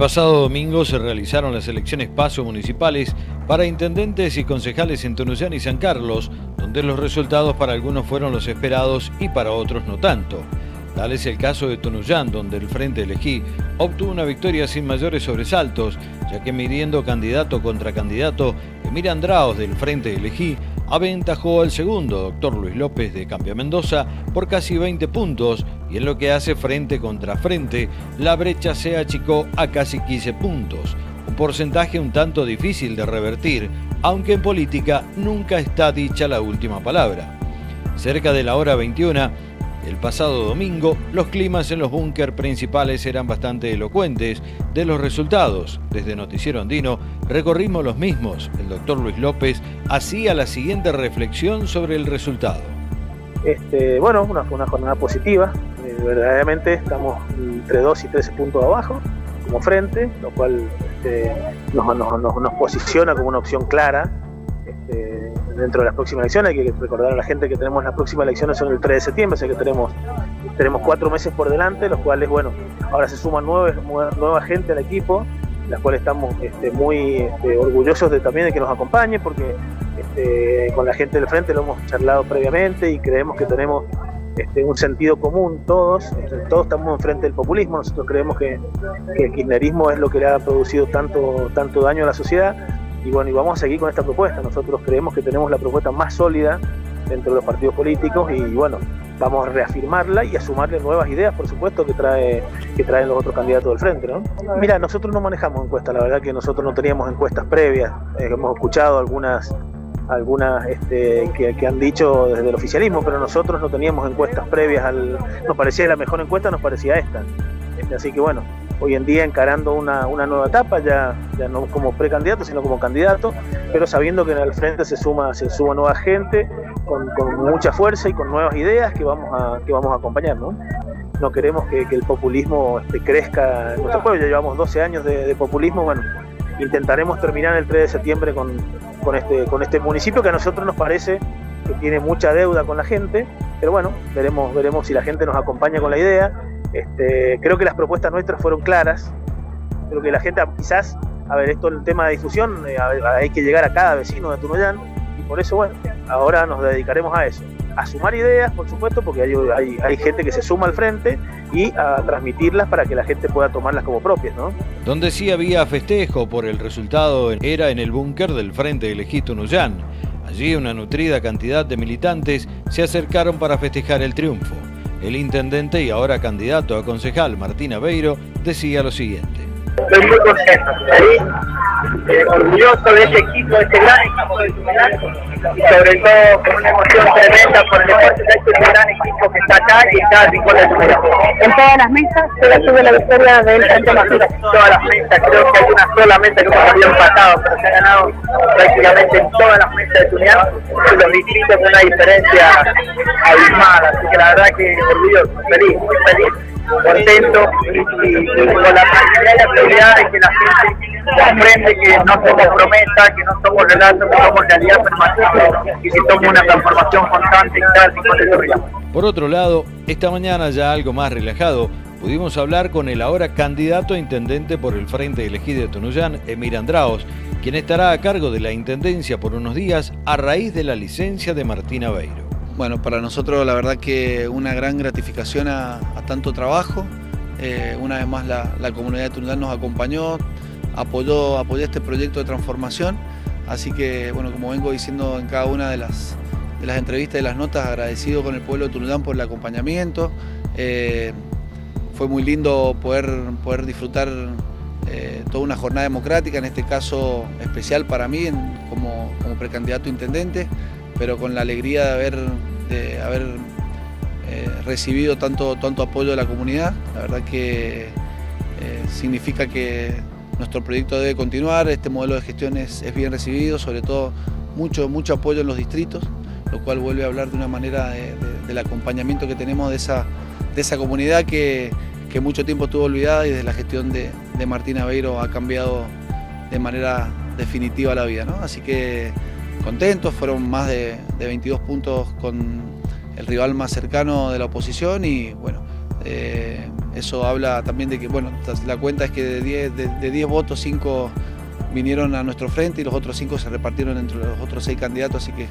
pasado domingo se realizaron las elecciones paso municipales para intendentes y concejales en Tunuyán y San Carlos, donde los resultados para algunos fueron los esperados y para otros no tanto. Tal es el caso de Tunuyán, donde el Frente Elegí obtuvo una victoria sin mayores sobresaltos, ya que midiendo candidato contra candidato, Emir Andraos del Frente Elegí aventajó al segundo, doctor Luis López de Cambia Mendoza, por casi 20 puntos y en lo que hace frente contra frente, la brecha se achicó a casi 15 puntos, un porcentaje un tanto difícil de revertir, aunque en política nunca está dicha la última palabra. Cerca de la hora 21, el pasado domingo, los climas en los búnker principales eran bastante elocuentes de los resultados. Desde Noticiero Andino recorrimos los mismos. El doctor Luis López hacía la siguiente reflexión sobre el resultado. Este, bueno, una, una jornada positiva. Eh, verdaderamente estamos entre 2 y 13 puntos abajo como frente, lo cual este, nos, posiciona como una opción clara este, dentro de las próximas elecciones. Hay que recordar a la gente que tenemos las próximas elecciones son el 3 de septiembre, sea que tenemos, tenemos cuatro meses por delante, los cuales, bueno, ahora se suman nueve, nueva gente al equipo, las cuales estamos este, muy este, orgullosos de, también de que nos acompañen, porque con la gente del frente lo hemos charlado previamente y creemos que tenemos un sentido común todos, todos estamos enfrente del populismo, nosotros creemos que, que, el kirchnerismo es lo que le ha producido tanto, tanto daño a la sociedad y bueno, y vamos a seguir con esta propuesta. Nosotros creemos que tenemos la propuesta más sólida dentro de los partidos políticos y bueno, vamos a reafirmarla y a sumarle nuevas ideas, por supuesto, que trae que traen los otros candidatos del frente, ¿no? Mira, nosotros no manejamos encuestas, la verdad que nosotros no teníamos encuestas previas, eh, hemos escuchado algunas algunas este, que, han dicho desde el oficialismo, pero nosotros no teníamos encuestas previas al, nos parecía la mejor encuesta, nos parecía esta. Este, así que bueno, hoy en día encarando una, nueva etapa, ya, ya no como precandidato, sino como candidato, pero sabiendo que en el frente se suma, se suma nueva gente, con, mucha fuerza y con nuevas ideas que vamos a, que vamos a acompañar, ¿no? No queremos que, el populismo este, crezca en nuestro pueblo, ya llevamos 12 años de, populismo, bueno, intentaremos terminar el 3 de septiembre con, con, este, con este municipio que a nosotros nos parece que tiene mucha deuda con la gente, pero bueno, veremos, veremos si la gente nos acompaña con la idea este, creo que las propuestas nuestras fueron claras. Creo que la gente quizás, a ver, esto el tema de difusión, eh, hay que llegar a cada vecino de Tunuyán y por eso, bueno, ahora nos dedicaremos a eso. A sumar ideas, por supuesto, porque hay, hay, gente que se suma al frente y a transmitirlas para que la gente pueda tomarlas como propias, ¿no? Donde sí había festejo por el resultado era en el búnker del Frente de Elegí Tunuyán. Allí una nutrida cantidad de militantes se acercaron para festejar el triunfo. El intendente y ahora candidato a concejal Martín Aveiro decía lo siguiente. Eh, orgulloso de ese equipo, de este gran equipo de y sobre todo con una emoción tremenda por el deporte de este gran equipo que está acá y está en rincón de En todas las mesas se tuve la victoria del Frente En todas las mesas, creo que hay una sola mesa que hemos había empatado, pero se ha ganado prácticamente en todas las mesas de Tunidad, los distritos con una diferencia abismal, así que la verdad que orgulloso, feliz, muy feliz contento y, con la tranquilidad y la seguridad de que la gente comprende que no somos promesa, que no somos relatos, que somos realidad permanente y que somos una transformación constante y tal y Por otro lado, esta mañana ya algo más relajado, pudimos hablar con el ahora candidato a intendente por el Frente Elegido de Tunuyán, Emir Andraos, quien estará a cargo de la intendencia por unos días a raíz de la licencia de Martín Aveiro. Bueno, para nosotros la verdad que una gran gratificación a, tanto trabajo. Eh, una vez más la, comunidad de Tunuyán nos acompañó, apoyó, apoyó este proyecto de transformación. Así que, bueno, como vengo diciendo en cada una de las, de las entrevistas y las notas, agradecido con el pueblo de Tunuyán por el acompañamiento. Eh, fue muy lindo poder, poder disfrutar eh, toda una jornada democrática, en este caso especial para mí como, como precandidato intendente, pero con la alegría de haber de haber eh, recibido tanto, tanto apoyo de la comunidad. La verdad que eh, significa que nuestro proyecto debe continuar, este modelo de gestión es, bien recibido, sobre todo mucho, mucho apoyo en los distritos, lo cual vuelve a hablar de una manera del acompañamiento que tenemos de esa, de esa comunidad que, mucho tiempo estuvo olvidada y desde la gestión de, Martín Aveiro ha cambiado de manera definitiva la vida. Así que contentos, fueron más de, 22 puntos con el rival más cercano de la oposición y bueno, eh, Eso habla también de que, bueno, la cuenta es que de 10 de, 10 votos, 5 vinieron a nuestro frente y los otros 5 se repartieron entre los otros 6 candidatos, así que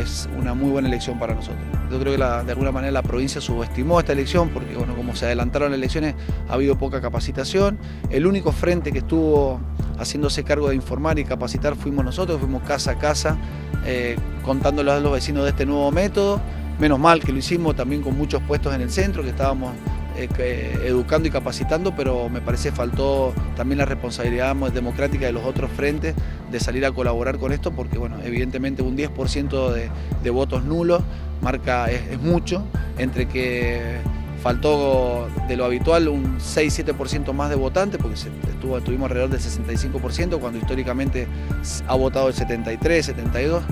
es una muy buena elección para nosotros. Yo creo que de alguna manera la provincia subestimó esta elección porque, bueno, como se adelantaron las elecciones, ha habido poca capacitación. El único frente que estuvo haciéndose cargo de informar y capacitar fuimos nosotros, fuimos casa a casa, eh, a los vecinos de este nuevo método. Menos mal que lo hicimos también con muchos puestos en el centro, que estábamos eh, educando y capacitando, pero me parece faltó también la responsabilidad democrática de los otros frentes de salir a colaborar con esto, porque bueno, evidentemente un 10% de, votos nulos marca es, mucho, entre que faltó de lo habitual un 6-7% más de votantes, porque estuvo, estuvimos alrededor del 65%, cuando históricamente ha votado el 73, 72,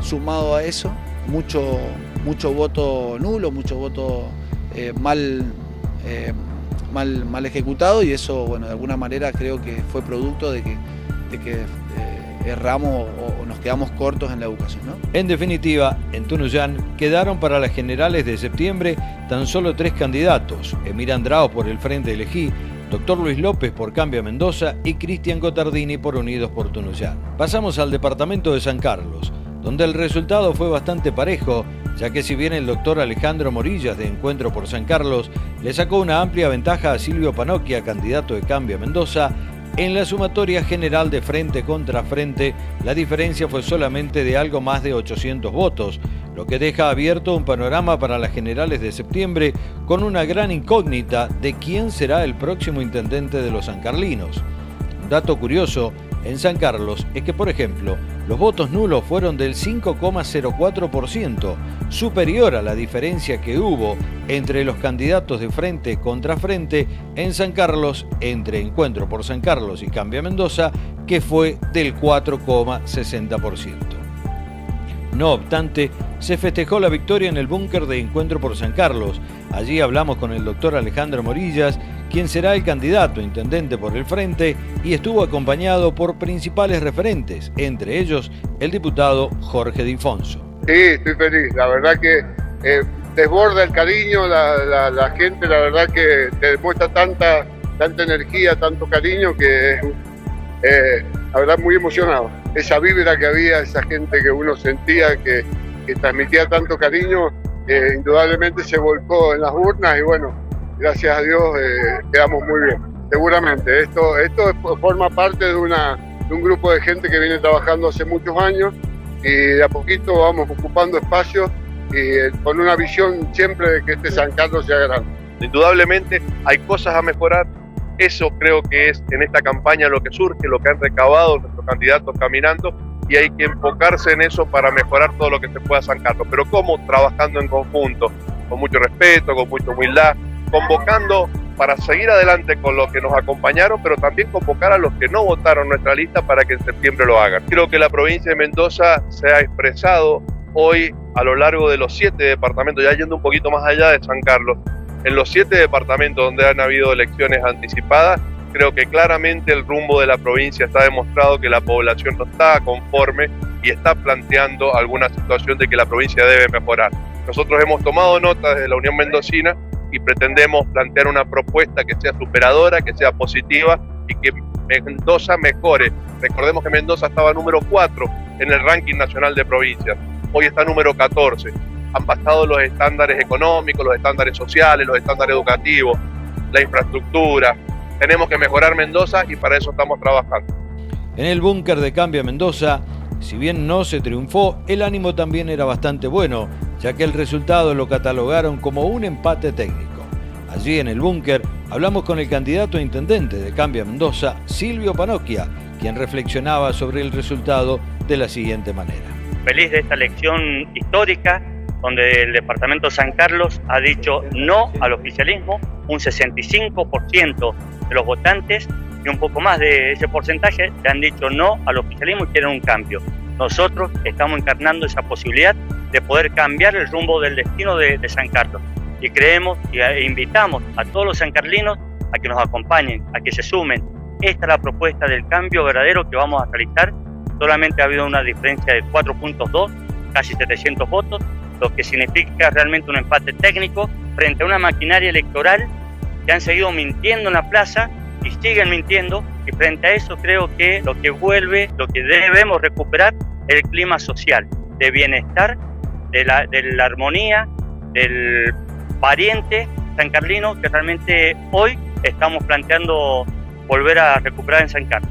sumado a eso, mucho, mucho voto nulo, mucho voto eh, mal eh, mal, mal ejecutado y eso, bueno, de alguna manera creo que fue producto de que, que eh, erramos o, quedamos cortos en la educación. En definitiva, en Tunuyán quedaron para las generales de septiembre tan solo tres candidatos, Emir Andrao por el Frente Elegí, Doctor Luis López por Cambio Mendoza y Cristian Gotardini por Unidos por Tunuyán. Pasamos al departamento de San Carlos, donde el resultado fue bastante parejo ya que si bien el doctor Alejandro Morillas de Encuentro por San Carlos le sacó una amplia ventaja a Silvio Panocchia, candidato de cambio Mendoza, en la sumatoria general de frente contra frente, la diferencia fue solamente de algo más de 800 votos, lo que deja abierto un panorama para las generales de septiembre con una gran incógnita de quién será el próximo intendente de los sancarlinos. Un dato curioso en San Carlos es que, por ejemplo, los votos nulos fueron del 5,04%, superior a la diferencia que hubo entre los candidatos de frente contra frente en San Carlos entre Encuentro por San Carlos y Cambia Mendoza, que fue del 4,60%. No obstante, se festejó la victoria en el búnker de Encuentro por San Carlos. Allí hablamos con el doctor Alejandro Morillas quien será el candidato intendente por el frente y estuvo acompañado por principales referentes, entre ellos el diputado Jorge Difonso. Sí, estoy feliz, la verdad que eh, desborda el cariño, la, gente la verdad que te demuestra tanta, tanta energía, tanto cariño que eh, la verdad muy emocionado. Esa vibra que había, esa gente que uno sentía que, transmitía tanto cariño, eh, indudablemente se volcó en las urnas y bueno, gracias a Dios eh, quedamos muy bien. Seguramente, esto, esto forma parte de, una, de un grupo de gente que viene trabajando hace muchos años y de a poquito vamos ocupando espacios y eh, con una visión siempre de que este San Carlos sea grande. Indudablemente hay cosas a mejorar, eso creo que es en esta campaña lo que surge, lo que han recabado nuestros candidatos caminando y hay que enfocarse en eso para mejorar todo lo que se pueda San Carlos. Pero ¿cómo? Trabajando en conjunto, con mucho respeto, con mucha humildad, convocando para seguir adelante con los que nos acompañaron, pero también convocar a los que no votaron nuestra lista para que en septiembre lo hagan. Creo que la provincia de Mendoza se ha expresado hoy a lo largo de los siete departamentos, ya yendo un poquito más allá de San Carlos, en los siete departamentos donde han habido elecciones anticipadas, creo que claramente el rumbo de la provincia está demostrado que la población no está conforme y está planteando alguna situación de que la provincia debe mejorar. Nosotros hemos tomado nota desde la Unión Mendocina y pretendemos plantear una propuesta que sea superadora, que sea positiva y que Mendoza mejore. Recordemos que Mendoza estaba número 4 en el ranking nacional de provincias, hoy está número 14. Han pasado los estándares económicos, los estándares sociales, los estándares educativos, la infraestructura. Tenemos que mejorar Mendoza y para eso estamos trabajando. En el búnker de Cambia Mendoza, si bien no se triunfó, el ánimo también era bastante bueno ya que el resultado lo catalogaron como un empate técnico. Allí en el búnker hablamos con el candidato a intendente de Cambia Mendoza, Silvio Panocchia, quien reflexionaba sobre el resultado de la siguiente manera. Feliz de esta elección histórica donde el departamento San Carlos ha dicho no al oficialismo, un 65% de los votantes y un poco más de ese porcentaje han dicho no al oficialismo y quieren un cambio. Nosotros estamos encarnando esa posibilidad de poder cambiar el rumbo del destino de, San Carlos. Y creemos y invitamos a todos los sancarlinos a que nos acompañen, a que se sumen. Esta es la propuesta del cambio verdadero que vamos a realizar. Solamente ha habido una diferencia de 4.2, casi 700 votos, lo que significa realmente un empate técnico frente a una maquinaria electoral que han seguido mintiendo en la plaza y siguen mintiendo y frente a eso creo que lo que vuelve, lo que debemos recuperar es el clima social de bienestar, de la, armonía, del pariente San Carlino que realmente hoy estamos planteando volver a recuperar en San Carlos.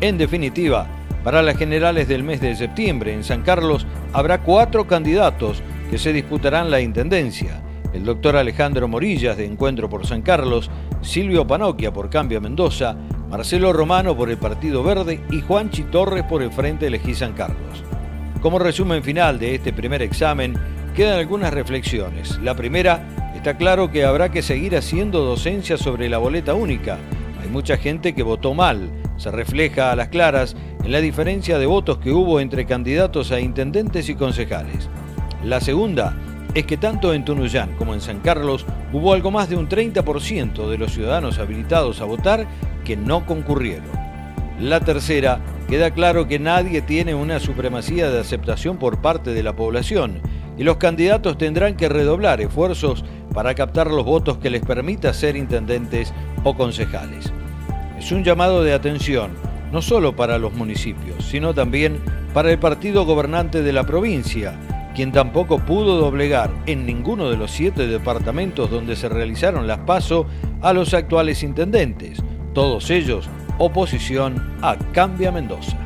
En definitiva, para las generales del mes de septiembre en San Carlos habrá cuatro candidatos que se disputarán la intendencia. El doctor Alejandro Morillas de Encuentro por San Carlos, Silvio Panoquia por Cambio Mendoza, Marcelo Romano por el Partido Verde y Juanchi Torres por el Frente Elegí San Carlos. Como resumen final de este primer examen, quedan algunas reflexiones. La primera, está claro que habrá que seguir haciendo docencia sobre la boleta única. Hay mucha gente que votó mal. Se refleja a las claras en la diferencia de votos que hubo entre candidatos a intendentes y concejales. La segunda es que tanto en Tunuyán como en San Carlos hubo algo más de un 30% de los ciudadanos habilitados a votar que no concurrieron. La tercera, queda claro que nadie tiene una supremacía de aceptación por parte de la población y los candidatos tendrán que redoblar esfuerzos para captar los votos que les permita ser intendentes o concejales. Es un llamado de atención, no solo para los municipios, sino también para el partido gobernante de la provincia, quien tampoco pudo doblegar en ninguno de los siete departamentos donde se realizaron las PASO a los actuales intendentes, todos ellos oposición a Cambia Mendoza.